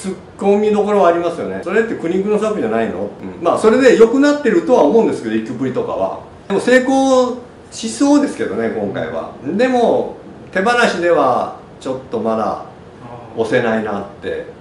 突っ込みどころはありますよね。それって苦肉の策じゃないの、うん、まあそれで良くなってるとは思うんですけど一曲ぶりとかは。でも成功しそうですけどね今回は。でも手放しではちょっとまだ押せないなって。